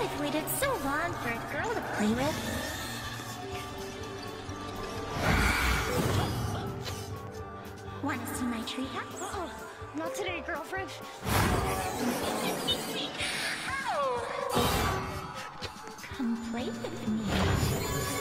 I've waited so long for a girl to play with. Wanna see my treehouse? Oh, not today, girlfriend. Come play with me.